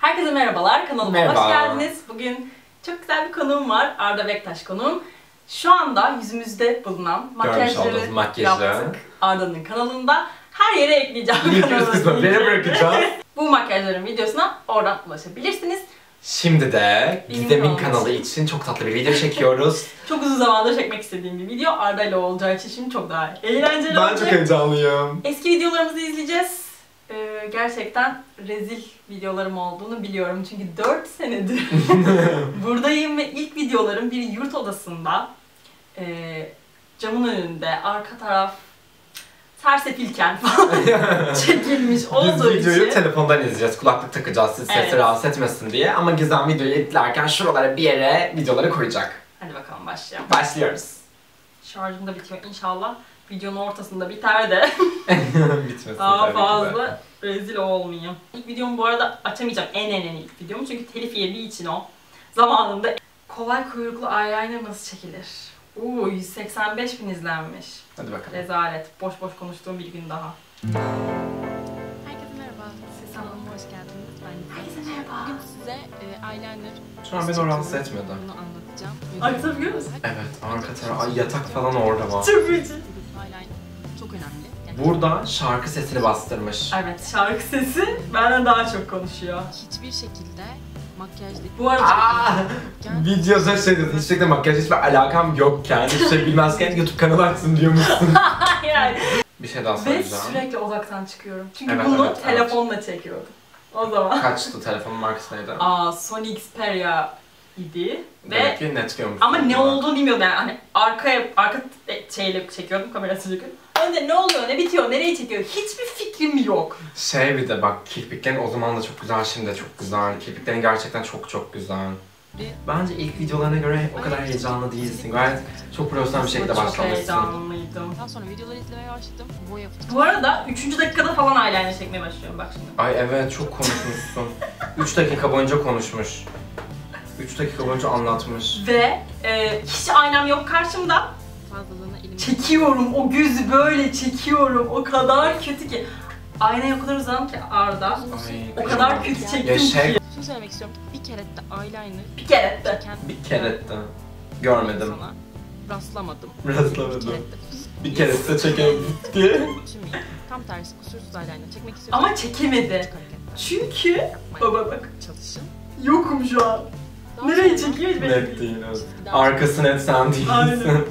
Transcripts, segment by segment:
Herkese merhabalar, kanalıma Merhaba. hoş geldiniz. Bugün çok güzel bir konuğum var, Arda Bektaş konuğum. Şu anda yüzümüzde bulunan makyajları makyajı. yaptık Arda'nın kanalında. Her yere ekleyeceğim. Linkini. bırakacağız. Bu makyajların videosuna oradan ulaşabilirsiniz. Şimdi de Benim Gizem'in kanalım kanalı için çok tatlı bir video çekiyoruz. Çok uzun zamandır çekmek istediğim bir video. Arda ile olacağı için şimdi çok daha eğlenceli ben olacak. çok heyecanlıyım. Eski videolarımızı izleyeceğiz. Ee, gerçekten rezil videolarım olduğunu biliyorum. Çünkü 4 senedir buradayım ve ilk videolarım bir yurt odasında e, camın önünde arka taraf sersefilken falan çekilmiş Biz olduğu videoyu için telefondan izleyeceğiz. Kulaklık takacağız siz sesi Evet. rahatsız etmesin diye. Ama Gizem videoyu editlerken şuralara bir yere videoları koyacak. hadi bakalım başlayalım. Başlıyoruz. Şarjım da bitiyor inşallah. Videonun ortasında biter de Bitmesin daha tabii fazla rezil olmayayım. İlk videomu bu arada açamayacağım. En en en ilk videomu. Çünkü telif yediği için o. Zamanında kolay kuyruklu eyeliner nasıl çekilir? Uuu 185 bin izlenmiş. Hadi bakalım. Rezalet. Boş boş konuştuğum bir gün daha. Herkese merhaba. Siz kanalıma hoş geldiniz. Ben. Herkese merhaba. Bugün size e, eyeliner Şu an beni o rahatsız etmedi. Bunu anlatacağım. Anlatabiliyor musun? Evet arka taraf. Ay yatak falan orada var. Çok feci. Eyeliner çok önemli. Yani Burada şarkı sesini bastırmış. Evet şarkı sesi benden daha çok konuşuyor. hiçbir şekilde makyajlı Bu arada Aa! Videoda şey hiç şekilde makyaj hiçbir alakam yokken, hiçbir şey bilmezken YouTube kanalı açsın diyormuşsun. hayır hayır. bir şey daha Ve söyleyeceğim. sürekli uzaktan çıkıyorum. Çünkü Evet, bunu evet, evet. telefonla çekiyordum. O zaman. Kaçtı telefonun markası neydi? Aa Sony Xperia idi. Ve Demek ki net diyormuş. Ama ne olduğunu bilmiyordum yani hani arkaya arka şeyle çekiyordum kamerasını çekiyordum. Önde ne oluyor ne bitiyor nereye çekiyor hiçbir fikrim yok. Şey bir de bak kirpiklerin o zaman da çok güzel, şimdi de çok güzel. Kirpiklerin gerçekten çok çok güzel. Bence ilk videolarına göre o kadar heyecanlı değilsin. Gayet çok profesyonel bir şekilde Çok başlamışsın. heyecanlıydım. Daha sonra videoları izlemeye başladım. Boya. Bu arada 3. dakikada falan eyeliner çekmeye başlıyorum bak şimdi. Ay evet çok konuşmuşsun. 3 dakika boyunca konuşmuş. 3 dakika boyunca anlatmış. Ve e, hiç aynam yok karşımda. Çekiyorum o gözü böyle çekiyorum o kadar kötü ki. Aynaya o kadar uzağım ki Arda. Ay, O kadar kötü çektim Ya şey- ki. Şunu söylemek istiyorum. Bir kere de eyeliner Bir kere de. çeken Bir kere de görmedim. sana rastlamadım. Rastlamadım. Bir kere de Bir kere de çekemedim gitti. Tüm iyi. Tam tersi kusursuz eyeliner çekmek istiyorsan Ama çekemedi. Çünkü baba bak Çalışın. yokum şu an. Nereye sonra çekiyor hiç Net belli değil. değil. evet. çizgiden Arkası net sen değilsin. Aynen.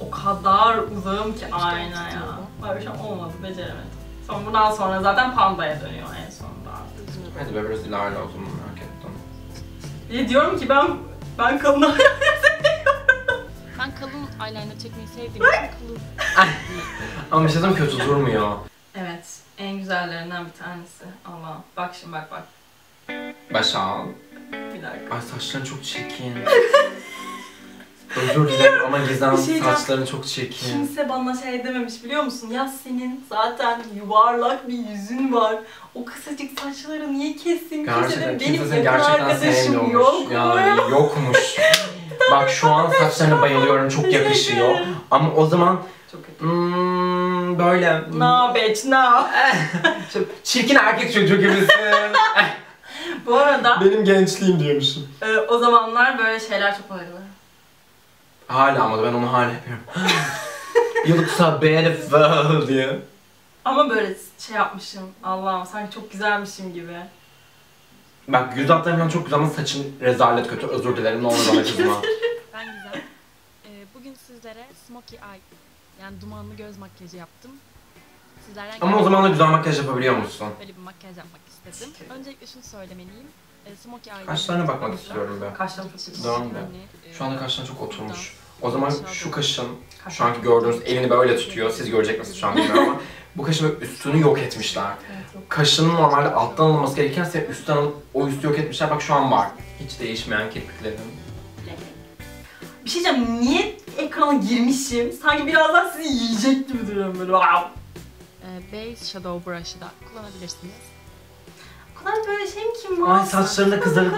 O kadar uzağım ki ayna ya. Böyle bir şey olmadı, beceremedim. Sonra bundan sonra zaten pandaya dönüyor en sonunda. gözünü Hadi be biraz ilerle o zaman merak ettim. Bir diyorum ki ben ben kalın Ben kalın eyeliner çekmeyi sevdiğim için kalın Ama bir şey kötü durmuyor. Evet, en güzellerinden bir tanesi. Allah, bak şimdi bak bak. Başa al. Bir dakika. Ay saçların çok çirkin. Özür dilerim ama Gizem Bir şey saçların çok çirkin. Kimse bana şey dememiş biliyor musun? Ya senin zaten yuvarlak bir yüzün var. O kısacık saçları niye? Kimse de Gerçekten benim kimse seni yakın gerçekten arkadaşım sevmiyormuş. yok. Yani yokmuş. Bak şu an saçlarına bayılıyorum çok yakışıyor. Ama o zaman Çok kötü. hmm, böyle No bitch no. çirkin erkek çocuğu gibisin. Bu arada Benim gençliğim diyormuşum. e, o zamanlar böyle şeyler çok oluyordu. Hala ama ben onu hala yapıyorum. you look so beautiful diye. Ama böyle şey yapmışım. Allah'ım sanki çok güzelmişim gibi. Bak yüz hatların falan çok güzel ama saçın rezalet kötü. Özür dilerim ne olur bana kızma. Ben Gizem. Ee, bugün sizlere smokey eye yani dumanlı göz makyajı yaptım. Sizlerden ama o zaman da güzel makyaj yapabiliyor musun? böyle bir makyaj yapmak istedim. Öncelikle şunu söylemeliyim. Ee, smokey eye Kaşlarına bakmak istiyorum ben. Kaşlarım çok güzel. Dön be. e, Şu anda kaşların çok oturmuş. O zaman şu kaşın, şu anki gördüğünüz elini böyle tutuyor. Siz görecek misiniz şu an bilmiyorum ama bu kaşın üstünü yok etmişler. Kaşının normalde alttan alınması gereken sen üstten alıp o üstü yok etmişler. Bak şu an var. Hiç değişmeyen kirpiklerin. Bir şey diyeceğim, niye ekrana girmişim? Sanki birazdan sizi yiyecek gibi duruyorum böyle. Base shadow brush'ı da kullanabilirsiniz. O kadar böyle şeyim var? Ay saçlarında kızarık,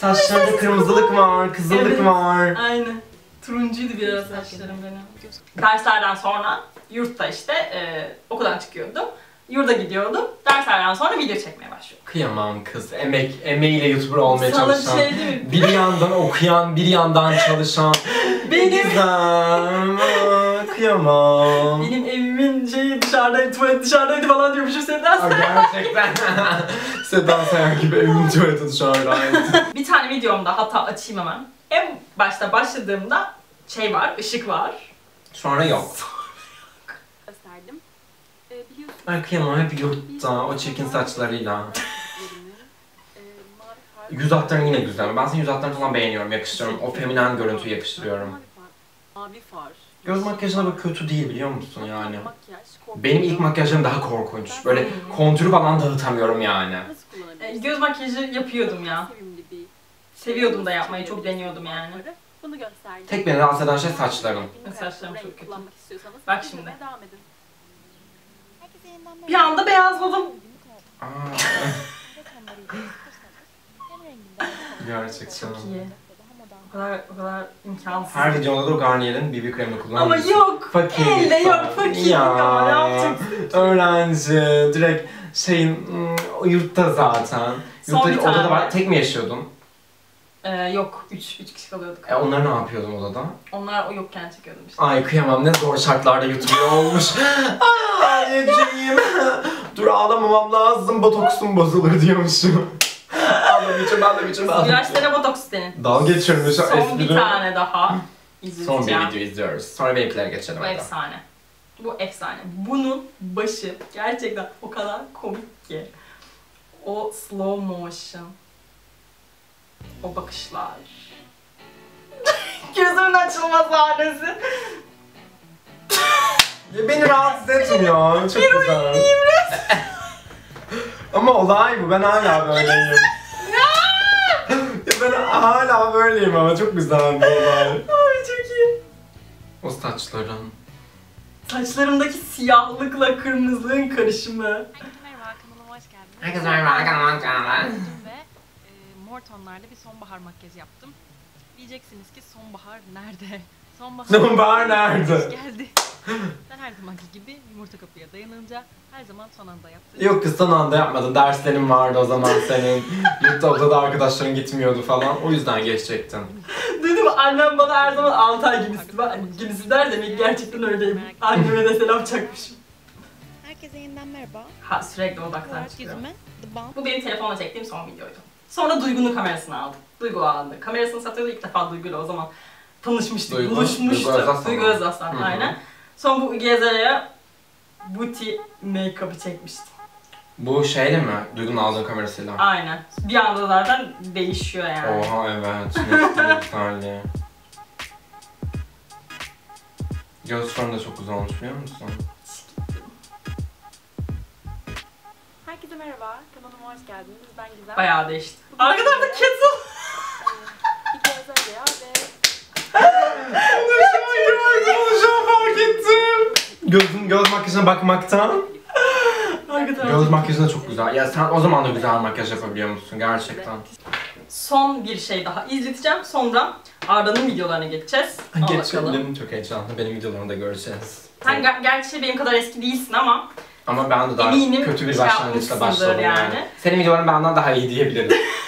saçlarında kırmızılık var, kızıllık Evet. var. Aynen. Turuncuydu biraz saçlarım benim. Derslerden sonra yurtta işte e, okuldan çıkıyordum. Yurda gidiyordum. Derslerden sonra video çekmeye başlıyordum. Kıyamam kız. Emek, emeğiyle YouTuber olmaya Sana bir çalışan. şey diyeyim mi? Bir yandan okuyan, bir yandan çalışan. Benim-. Aa, Kıyamam. Benim evimin şeyi dışarıdaydı, tuvalet dışarıdaydı falan diyormuşum Seda Aa, gerçekten. Sedan Sayan gibi evimin tuvaleti dışarıdaydı. Bir tane videomda hatta açayım hemen. En başta başladığımda şey var, ışık var. Sonra yok. Gösterdim. Ee, biliyorsunuz Ay kıyamam hep yurtta o çirkin saçlarıyla. Yüz hatların yine güzel. Ben senin yüz hatlarını falan beğeniyorum, yakıştırıyorum. O feminen görüntüyü yakıştırıyorum. Göz makyajına da kötü değil biliyor musun yani? Benim ilk makyajım daha korkunç. Böyle kontürü falan dağıtamıyorum yani. E? Göz makyajı yapıyordum ya. Seviyordum da yapmayı, çok deniyordum yani. Bunu gösterdim. Tek beni rahatsız eden şey saçlarım. Saçlarım çok kötü. Bak şimdi. Bir anda beyazladım. Aa, gerçekten. Çok iyi. O kadar, o kadar imkansız. Her videomda da o Garnier'in BB kremini Ama kullanmışsın. yok. Fakir. Elde yok, fakir ya. Ne yapacaksın? Öğrenci. Direkt şeyin hmm, yurtta zaten. Son Yurtta bir odada tane. var. Tek mi yaşıyordun? Ee, yok. Üç, üç kişi kalıyorduk. E onları ne yapıyordun odada? Onlar o yokken çekiyordum işte. Ay kıyamam ne zor şartlarda yutuluyor olmuş. Yediğim. Dur ağlamamam lazım botoksum bozulur diyormuşum. Ağlamayacağım ağlamayacağım ağlamayacağım. Güneşlere botoks denin. Dalga geçiyorum Son bir tane daha izleteceğim. Son bir video izliyoruz. Sonra benimkilere geçelim Bu hadi. efsane. Bu efsane. Bunun başı gerçekten o kadar komik ki. O slow motion. O bakışlar. Gözümün açılma sahnesi. Ya beni rahatsız etmiyor. Çok güzel. Ama olay bu. Ben hala böyleyim. hala böyleyim ama çok güzel bir olay. Ay çok iyi. O saçların. Saçlarımdaki siyahlıkla kırmızılığın karışımı. Herkese merhaba, kanalıma hoş geldiniz. Herkese merhaba, kanalıma hoş geldiniz. Dün ve e, mor tonlarda bir sonbahar makyajı yaptım. Diyeceksiniz ki sonbahar nerede? Sonbahar, Sonbahar nerede? Geldi. ben her zamanki gibi yumurta kapıya dayanınca her zaman son anda yaptım. Yok kız son anda yapmadın. Derslerin vardı o zaman senin. Yurtta odada arkadaşların gitmiyordu falan. O yüzden geçecektin. Duydum annem bana her zaman 6 ay gibisi, gibisi der demek gerçekten öyleyim. Anneme de selam çakmışım. Herkese yeniden merhaba. Ha sürekli odaktan çıkıyor. Bu benim telefonla çektiğim son videoydu. Sonra Duygu'nun kamerasını aldım. Duygu aldı. Kamerasını satıyordu ilk defa Duygu'yla o zaman tanışmıştık, Duygu, buluşmuştuk. Duygu Özaslan Duygu? Özaslan, Hı hı. aynen. Sonra bu Gezere'ye Booty make-up'ı çekmiştim. Bu şeyle mi? Duygu'nun aldığın kamerasıyla. Aynen. Bir anda zaten değişiyor yani. Oha evet. Ne güzelliği. Göz fırın da çok güzel olmuş biliyor musun? Herkese merhaba, kanalıma hoş geldiniz. Ben Gizem. Bayağı değişti. Arka tarafta kettle. İki özel ya ve Şu an fark ettim. Gözüm, göz makyajına bakmaktan. Göz makyajı da çok güzel. Ya sen o zaman da güzel makyaj yapabiliyor musun gerçekten? Son bir şey daha izleteceğim. Sonra Arda'nın videolarına geçeceğiz. Al bakalım. Geçelim. Çok heyecanlı. Benim videolarımda göreceğiz. Sen ger- gerçi benim kadar eski değilsin ama Ama ben de daha Eminim kötü bir şey başlangıçla yapmışsındır başladım yani. yani. Senin videoların benden daha iyi diyebilirim.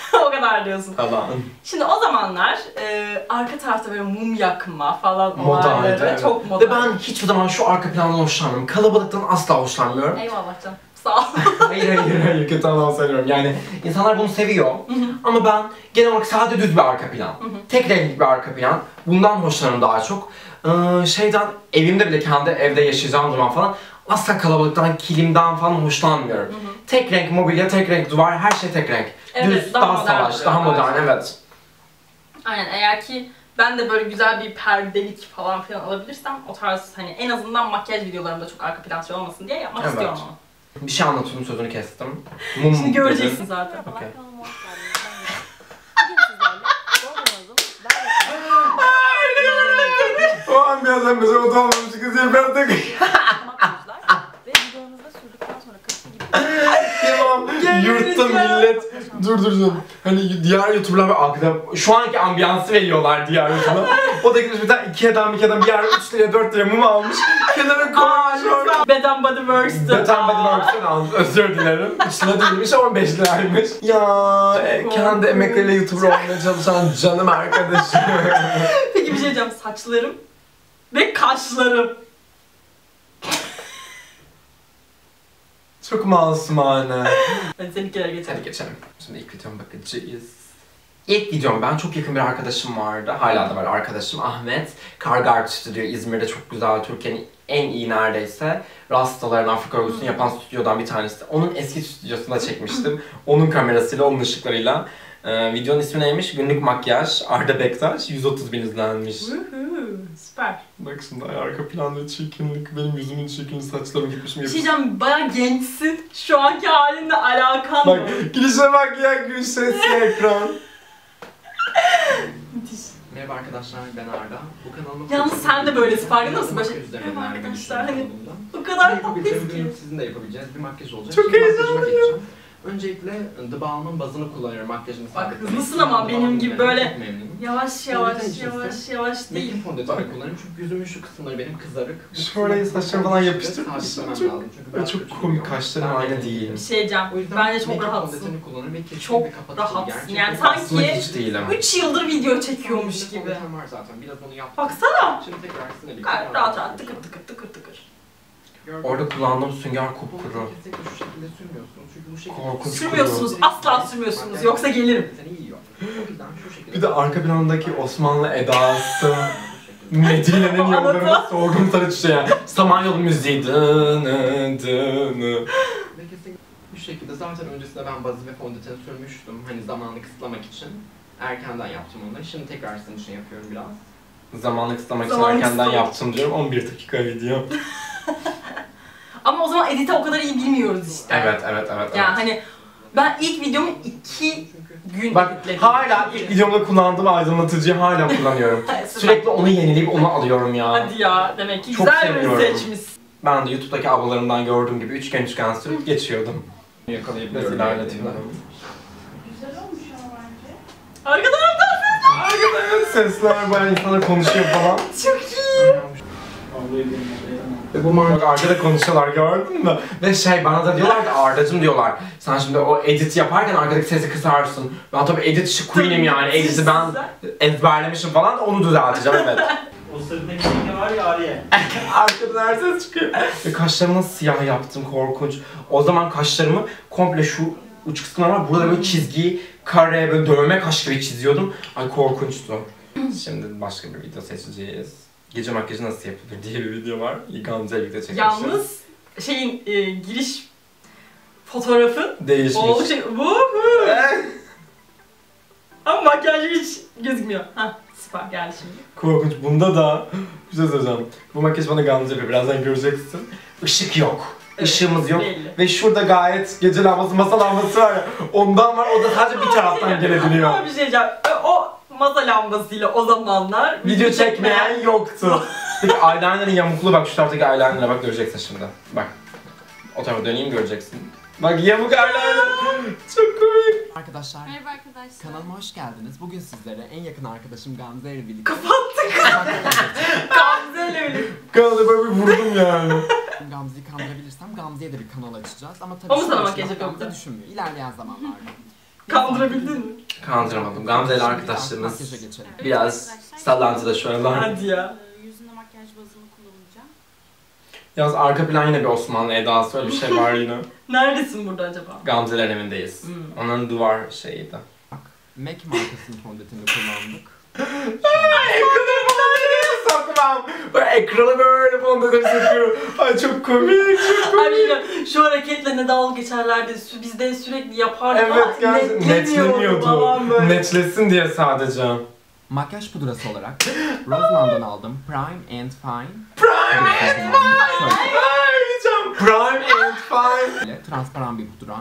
o kadar diyorsun. falan. Şimdi o zamanlar e, arka tarafta böyle mum yakma falan olayları evet. çok moda. Ve ben hiçbir zaman şu arka plandan hoşlanmıyorum. Kalabalıktan asla hoşlanmıyorum. Eyvallah canım. Sağ ol. hayır hayır hayır kötü anlamda söylüyorum. Yani insanlar bunu seviyor. Ama ben genel olarak sade düz bir arka plan. Tek renkli bir arka plan. Bundan hoşlanırım daha çok. Ee, şeyden evimde bile kendi evde yaşayacağım zaman falan asla kalabalıktan, kilimden falan hoşlanmıyorum. Tek renk mobilya, tek renk duvar, her şey tek renk. Evet, düz, daha daha, modern savaş, daha modern galiba. evet. Aynen eğer ki ben de böyle güzel bir perdelik falan filan alabilirsem o tarz hani en azından makyaj videolarımda çok arka plan şey olmasın diye yapmak Evet. istiyorum onu. Bir şey anlatıyordum sözünü kestim. Mum Şimdi göreceksin zaten. sizlerle Golden Rose'un O an bir adam bize oturmamış kız yapardık. ve videonuzda sürdükten sonra kaçı gibi Tamam. Yurtta millet dur dur dur. Hani diğer YouTuber'lar ve arkada şu anki ambiyansı veriyorlar diğer YouTuber'lar. o da gitmiş bir tane Ikea'dan Ikea'dan bir yer 3 liraya 4 liraya mum almış. Kenara koymuş orada. Bed and Body Works'tı. Beton Body Works'tan almış. Özür dilerim. 3 lira değilmiş 15 liraymış. Ya e, kendi emekleriyle YouTuber olmaya çalışan canım arkadaşım. Peki bir şey diyeceğim. Saçlarım ve kaşlarım. Çok masumane. Hadi seni kere geçelim. Hadi geçelim. Şimdi ilk videoma bakacağız. İlk videom ben çok yakın bir arkadaşım vardı. Hala da var arkadaşım Ahmet. Kargart Stüdyo İzmir'de çok güzel Türkiye'nin en iyi neredeyse rastaların Afrika örgüsünü yapan stüdyodan bir tanesi. Onun eski stüdyosunda çekmiştim. onun kamerasıyla, onun ışıklarıyla. Ee, videonun ismi neymiş? Günlük makyaj, Arda Bektaş, 130 bin izlenmiş. Bak şimdi arka planda çirkinlik, benim yüzümün çirkinliği, saçlarım gitmiş mi? Bir şey diyeceğim. Bayağı gençsin. Şu anki halinle alakan Bak mı? gidişe bak ya gül sesli ekran. Müthiş. Merhaba arkadaşlar ben Arda. Bu kanalıma Yalnız sen de böylesin, farkında mısın? Başka- önerme arkadaşlar, hani. O kadar tatlıyız ki. sizin de yapabileceğiz bir makyaj olacak. Çok heyecanlıyım. Öncelikle The Balm'ın bazını kullanıyorum makyajımı Bak, hızlısın ama benim gibi ben böyle. Yavaş yavaş Fondöten yavaş yavaş değil. Making fondöteni kullanıyorum çünkü yüzümün şu kısımları benim kızarık. Şöyle saçlarımı falan lazım. Çok- ben çok komik, duruyor. kaşlarım Ben aynı değil. Bir şey diyeceğim. O yüzden Bence çok rahatsın. Çok rahatsın. Yani sanki hiç değilim. 3 yıldır video çekiyormuş gibi. Baksana. Şimdi tekrar rahat rahat tıkır tıkır tıkır tıkır. Orada kullandığım sünger kupkuru. kesinlikle şu şekilde sürmüyorsunuz. Çünkü bu şekilde Korkunç Sürmüyorsunuz. Asla sürmüyorsunuz. Yoksa gelirim. Seni yiyor. O yüzden şu şekilde Bir de arka plandaki Osmanlı edası. Medine'nin yollarında sorgun sarı çiçeği. Samanyolu müziği. Dını dını. Ve kesinlikle bu şekilde zaten öncesinde ben bazı ve fondöteni sürmüştüm. Hani zamanını kısıtlamak için. Erkenden yaptım onu. Şimdi tekrar sizin için yapıyorum biraz. Zamanı kısıtlamak için Zamanı erkenden kısıtlamak. yaptım diyorum. 11 dakika video. Ama o zaman editi o kadar iyi bilmiyoruz işte. Evet evet evet. evet. Yani hani ben ilk videomu 2 Çünkü gün Bak editledim. hala ilk videomda kullandığım aydınlatıcıyı hala kullanıyorum. Sürekli onu yenileyip onu alıyorum ya. Hadi ya demek ki Çok güzel seviyorum. seçmiş. Ben de YouTube'daki ablalarımdan gördüğüm gibi üçgen üçgen sürüp geçiyordum. Yakalayabiliyorum. ilerletiyorum. Arkadaşlar Arkadan sesler bayağı insanlar konuşuyor falan. çok iyi. Ve bu marka arkada konuşuyorlar gördün mü? Ve şey bana da diyorlar ki Arda'cım diyorlar. Sen şimdi o edit yaparken arkadaki sesi kısarsın. Ben tabii edit işi queen'im yani. Edit'i ben ezberlemişim falan onu düzelteceğim evet. O sırtındaki ne var ya Ariye. Arkadan her ses çıkıyor. Ve kaşlarımı nasıl siyah yaptım korkunç. O zaman kaşlarımı komple şu uç kısımlar var. Burada böyle çizgiyi kare böyle dövme kaş gibi çiziyordum. Ay korkunçtu. Şimdi başka bir video seçeceğiz. Gece makyajı nasıl yapılır diye bir video var. Gamze birlikte çekmişiz. Yalnız şeyin e, giriş fotoğrafın Değişmiş. o şey Woohoo! Ama makyajı hiç gözükmüyor. Hah süper geldi şimdi. Korkunç. Bunda da bir şey söyleyeceğim. Bu makyaj bana Gamze yapıyor. Birazdan göreceksin. Işık yok. Evet, Işığımız yok. Belli. Ve şurada gayet gece lambası, masa lambası var ya. Ondan var. O da sadece bir taraftan gelebiliyor. Ama bir şey diyeceğim. O masa lambasıyla o zamanlar Video çekmeyen yoktu. Peki eyeliner'ın yamuklu bak şu taraftaki eyeliner'a bak göreceksin şimdi. Bak. O tarafa döneyim göreceksin. Bak yamuk eyeliner. Çok komik. Arkadaşlar Merhaba arkadaşlar. kanalıma hoş geldiniz. Bugün sizlere en yakın arkadaşım Gamze ile birlikte Gamze'yle öyle. Kanalı böyle bir vurdum yani. Gamze'yi kandırabilirsem Gamze'ye de bir kanal açacağız ama tabii O mu şu sana an makyaj Gamze de? düşünmüyor. İlerleyen zamanlarda. Kandırabildin mi? Kandıramadım. Gamze ile geçelim. Evet biraz arkadaşlar, sallantıda şu aralar. Hadi ya. e, Yüzünde makyaj bazını kullanacağım. Yalnız arka plan yine bir Osmanlı edası öyle bir şey var yine. Neredesin burada acaba? Gamze'lerin evindeyiz. Hmm. Onların duvar şeyiydi. MAC markasının fondöteni kullandık. Falan sokmam. Böyle ekranı böyle fondöten sokuyorum. Ay çok komik, çok Ay bilmiyorum, şu hareketle ne dalga geçerlerdi. Biz de sürekli yapardık Evet ama gerçekten netlemiyordu falan böyle. Netlesin diye sadece. Makyaj pudrası olarak Roseman'dan aldım. Prime and Fine. Prime and Fine. Ay. Prime and fine. Transparan bir pudra.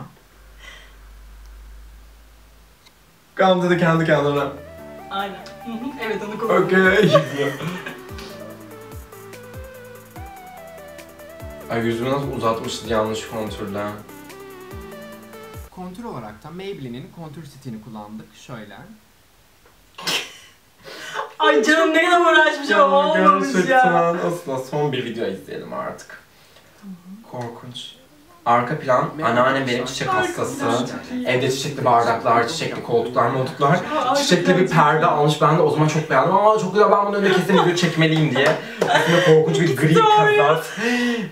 Gamze de kendi kendine. Aynen. Hı hı, evet onu kullandım. Okey. Ay yüzümü nasıl uzatmıştı yanlış kontürle. kontür olarak da Maybelline'in kontür sitini kullandık. Şöyle. Ay canım ne kadar uğraşmış ama olmamış ya. Gerçekten aslında son bir video izleyelim artık. Korkunç. Arka plan, anneannem benim çiçek hastası. Evde çiçekli bardaklar, çiçekli koltuklar, moltuklar. Çiçekli bir perde almış. Ben de o zaman çok beğendim ama çok güzel ben bunun önünde kesin video çekmeliyim diye. Aslında korkunç bir gri kazak.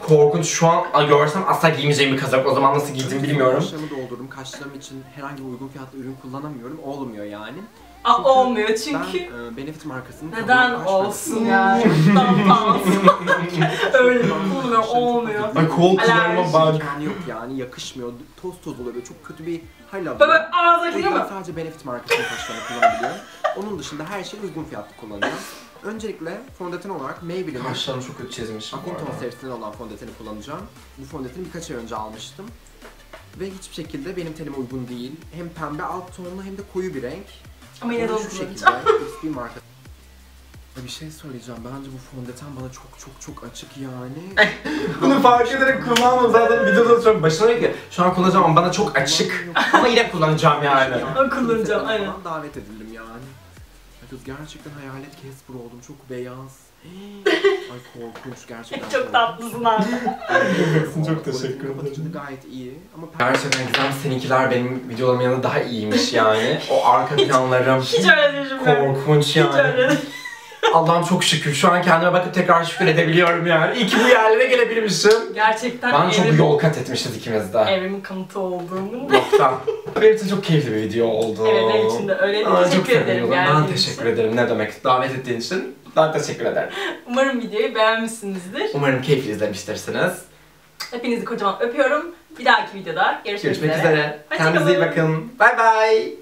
Korkunç. Şu an a, görsem asla giymeyeceğim bir kazak. O zaman nasıl giydim bilmiyorum. Kaşlarımı doldurdum. Kaşlarım için herhangi bir uygun fiyatlı ürün kullanamıyorum. Olmuyor yani. Aa, olmuyor Ben çünkü. e, Benefit markasının Neden olsun yani? Öyle olmuyor, olmuyor. Ay koltuklarıma Alerji. bak. Yok yani yakışmıyor. Toz toz oluyor böyle çok kötü bir hal alıyor. Böyle yüzden mi? sadece Benefit markasının kaşlarını kullanabiliyorum. Onun dışında her şeyi uygun fiyatlı kullanacağım. Öncelikle fondöten olarak Maybelline'in Kaşlarım çok kötü çizmiş. bu Akunton arada. serisinden olan fondöteni kullanacağım. Bu fondöteni birkaç ay önce almıştım. Ve hiçbir şekilde benim tenime uygun değil. Hem pembe alt tonlu hem de koyu bir renk. Ama yine de Onu kullanacağım. XP marka. Bir şey söyleyeceğim. Bence bu fondöten bana çok çok çok açık yani. Bunu fark ederek kullanmam zaten videoda sonra başına diyor ki şu an kullanacağım ama bana çok açık ama yine kullanacağım yani. Ama kullanacağım, aynen. Davet edildim yani. Kız gerçekten hayalet Casper oldum. Çok beyaz. Ay korkunç gerçekten. Çok tatlısın abi. Çok teşekkür ederim. Gayet iyi ama Gerçekten Gizem seninkiler benim videolarımın yanında daha iyiymiş yani. O arka planlarım Hiç öyle düşünmüyorum. korkunç Hiç yani. öyle Allah'ım çok şükür. Şu an kendime bakıp tekrar şükür edebiliyorum yani. İyi ki bu yerlere gelebilmişim. Gerçekten Ben çok evrim- yol kat etmişiz ikimiz de. evrimin kanıtı olduğumu. Nokta. Benim için çok keyifli bir video oldu. Evet benim için de öyle. Aa, çok teşekkür ederim seviyorum. Ben geldiğin teşekkür için. ederim. Ne demek? Davet ettiğin için ben teşekkür ederim. Umarım videoyu beğenmişsinizdir. Umarım keyifli izlemiştirsiniz. Hepinizi kocaman öpüyorum. Bir dahaki videoda görüşmek, Görüşmek üzere. Hoşça Kendinize iyi bakın. Bay bay.